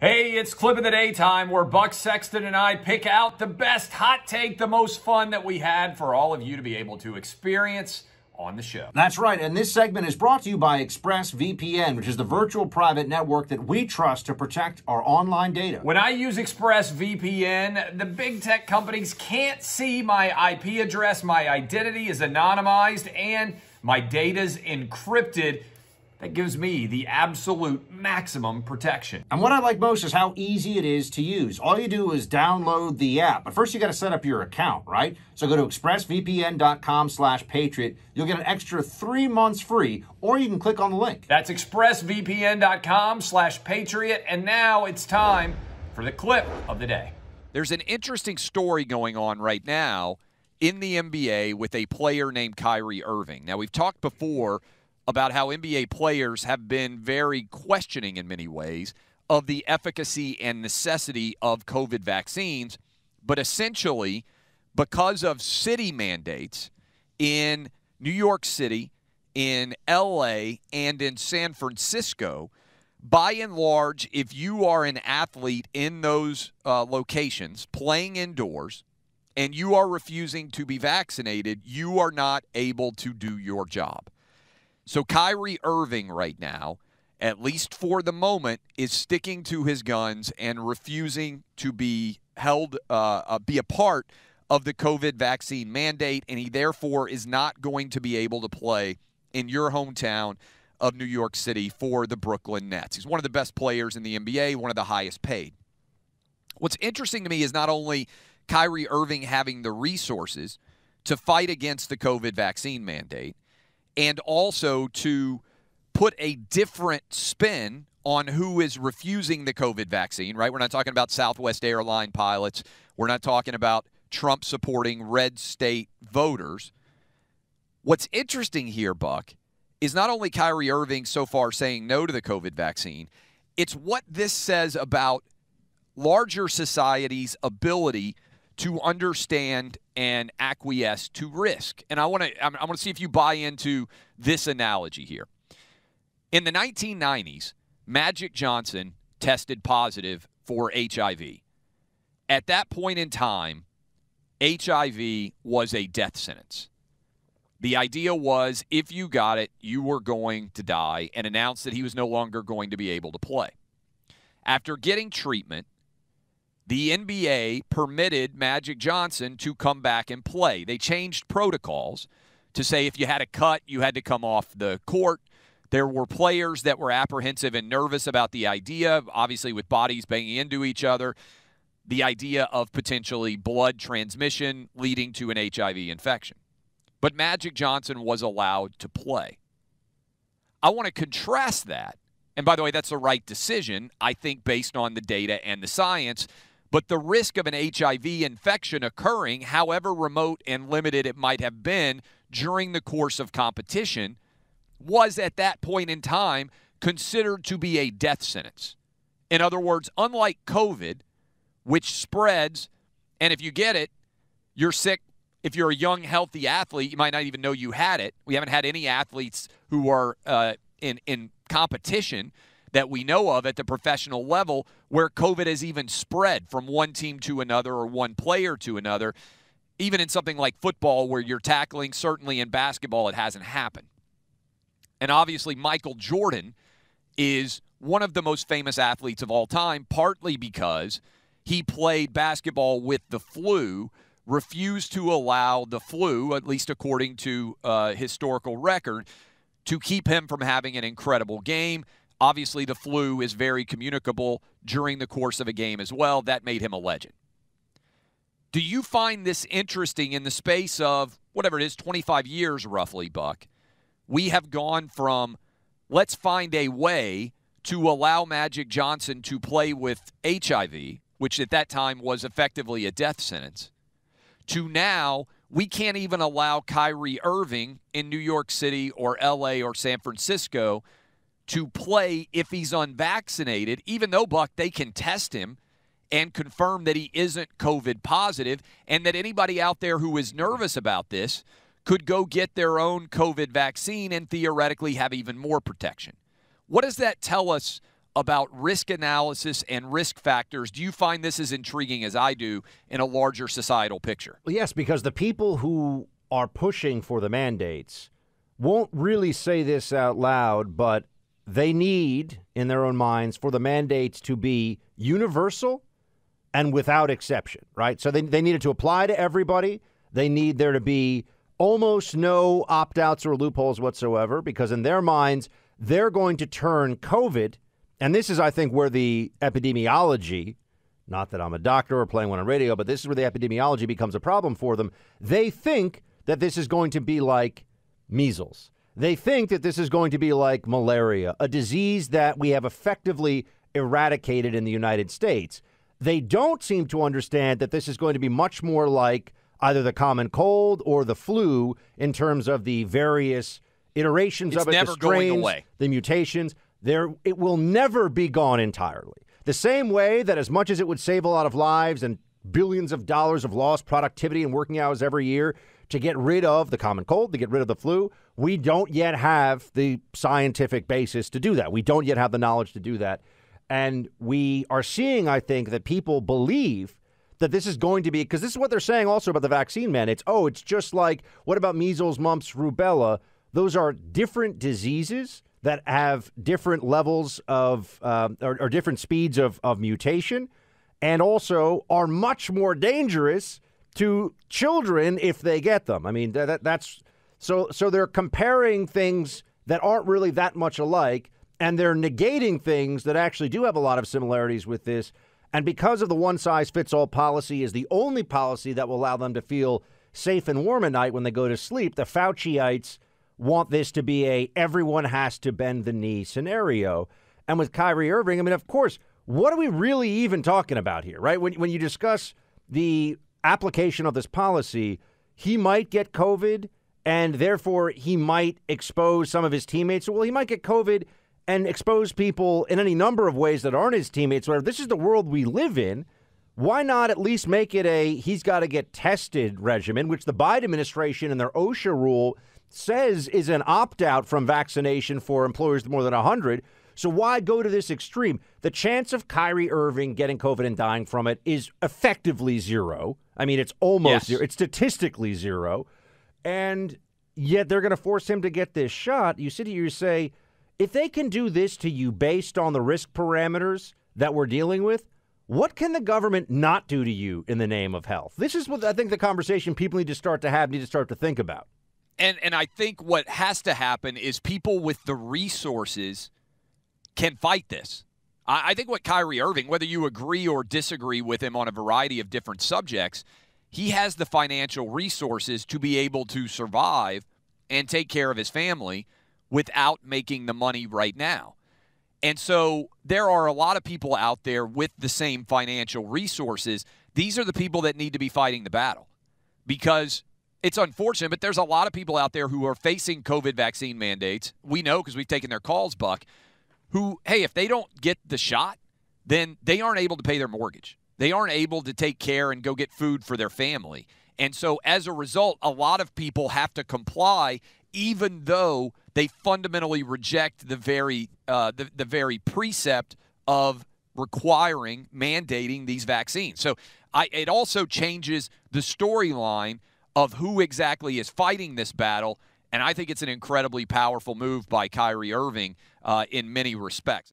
Hey, it's Clip of the Day time where Buck Sexton and I pick out the best hot take, the most fun that we had for all of you to be able to experience on the show. That's right, and this segment is brought to you by ExpressVPN, which is the virtual private network that we trust to protect our online data. When I use ExpressVPN, the big tech companies can't see my IP address, my identity is anonymized, and my data's encrypted that gives me the absolute maximum protection. And what I like most is how easy it is to use. All you do is download the app. But first you got to set up your account, right? So go to expressvpn.com slash patriot. You'll get an extra three months free, or you can click on the link. That's expressvpn.com slash patriot. And now it's time for the clip of the day. There's an interesting story going on right now in the NBA with a player named Kyrie Irving. Now, we've talked before – about how NBA players have been very questioning in many ways of the efficacy and necessity of COVID vaccines. But essentially, because of city mandates in New York City, in LA, and in San Francisco, by and large, if you are an athlete in those uh, locations playing indoors and you are refusing to be vaccinated, you are not able to do your job. So Kyrie Irving right now, at least for the moment, is sticking to his guns and refusing to be held, uh, uh, be a part of the COVID vaccine mandate, and he therefore is not going to be able to play in your hometown of New York City for the Brooklyn Nets. He's one of the best players in the NBA, one of the highest paid. What's interesting to me is not only Kyrie Irving having the resources to fight against the COVID vaccine mandate, and also to put a different spin on who is refusing the COVID vaccine, right? We're not talking about Southwest airline pilots. We're not talking about Trump supporting red state voters. What's interesting here, Buck, is not only Kyrie Irving so far saying no to the COVID vaccine, it's what this says about larger society's ability to understand and acquiesce to risk. And I want to I want to see if you buy into this analogy here. In the 1990s, Magic Johnson tested positive for HIV. At that point in time, HIV was a death sentence. The idea was if you got it, you were going to die, and announced that he was no longer going to be able to play. After getting treatment, the NBA permitted Magic Johnson to come back and play. They changed protocols to say if you had a cut, you had to come off the court. There were players that were apprehensive and nervous about the idea, obviously, with bodies banging into each other, the idea of potentially blood transmission leading to an HIV infection. But Magic Johnson was allowed to play. I want to contrast that. And by the way, that's the right decision, I think, based on the data and the science but the risk of an HIV infection occurring, however remote and limited it might have been during the course of competition, was at that point in time considered to be a death sentence. In other words, unlike COVID, which spreads, and if you get it, you're sick. If you're a young, healthy athlete, you might not even know you had it. We haven't had any athletes who are uh, in in competition that we know of at the professional level where COVID has even spread from one team to another or one player to another. Even in something like football, where you're tackling, certainly in basketball, it hasn't happened. And obviously, Michael Jordan is one of the most famous athletes of all time, partly because he played basketball with the flu, refused to allow the flu, at least according to uh, historical record, to keep him from having an incredible game. Obviously, the flu is very communicable during the course of a game as well. That made him a legend. Do you find this interesting in the space of whatever it is, 25 years roughly, Buck? We have gone from let's find a way to allow Magic Johnson to play with HIV, which at that time was effectively a death sentence, to now we can't even allow Kyrie Irving in New York City or LA or San Francisco to play if he's unvaccinated, even though, Buck, they can test him and confirm that he isn't COVID positive, and that anybody out there who is nervous about this could go get their own COVID vaccine and theoretically have even more protection. What does that tell us about risk analysis and risk factors. Do you find this as intriguing as I do in a larger societal picture? Well, yes, because the people who are pushing for the mandates won't really say this out loud, but they need, in their own minds, for the mandates to be universal and without exception, right? So they, they need it to apply to everybody. They need there to be almost no opt outs or loopholes whatsoever because, in their minds, they're going to turn COVID, and this is, I think, where the epidemiology, not that I'm a doctor or playing one on radio, but this is where the epidemiology becomes a problem for them. They think that this is going to be like measles. They think that this is going to be like malaria, a disease that we have effectively eradicated in the United States. They don't seem to understand that this is going to be much more like either the common cold or the flu in terms of the various iterations it's of it, never the strains, going away. the mutations. There, it will never be gone entirely. The same way that as much as it would save a lot of lives and billions of dollars of lost productivity and working hours every year to get rid of the common cold, to get rid of the flu, we don't yet have the scientific basis to do that. We don't yet have the knowledge to do that. And we are seeing, I think, that people believe that this is going to be because this is what they're saying also about the vaccine mandates. Oh, it's just like what about measles, mumps, rubella? Those are different diseases that have different levels of uh, or, or different speeds of, of mutation, and also are much more dangerous to children if they get them. I mean, that, that's so. So they're comparing things that aren't really that much alike and they're negating things that actually do have a lot of similarities with this. And because of the one size fits all policy is the only policy that will allow them to feel safe and warm at night when they go to sleep, the Fauciites want this to be a everyone has to bend the knee scenario. And with Kyrie Irving, I mean, of course, what are we really even talking about here, right? When, when you discuss the application of this policy, he might get COVID and therefore he might expose some of his teammates. Well, he might get COVID and expose people in any number of ways that aren't his teammates. Whatever. This is the world we live in. Why not at least make it a he's got to get tested regimen, which the Biden administration and their OSHA rule says is an opt out from vaccination for employers more than 100. So why go to this extreme? The chance of Kyrie Irving getting COVID and dying from it is effectively zero. I mean, it's almost yes. zero. It's statistically zero. And yet they're going to force him to get this shot. You sit here, you say, if they can do this to you based on the risk parameters that we're dealing with, what can the government not do to you in the name of health? This is what I think the conversation people need to start to have, need to start to think about. And and I think what has to happen is people with the resources can fight this. I, I think what Kyrie Irving, whether you agree or disagree with him on a variety of different subjects, he has the financial resources to be able to survive and take care of his family without making the money right now. And so there are a lot of people out there with the same financial resources. These are the people that need to be fighting the battle because it's unfortunate, but there's a lot of people out there who are facing COVID vaccine mandates. We know because we've taken their calls, Buck, who, hey, if they don't get the shot, then they aren't able to pay their mortgage. They aren't able to take care and go get food for their family. And so as a result, a lot of people have to comply even though they fundamentally reject the very uh, the, the very precept of requiring mandating these vaccines. So I, it also changes the storyline of who exactly is fighting this battle. And I think it's an incredibly powerful move by Kyrie Irving uh, in many respects.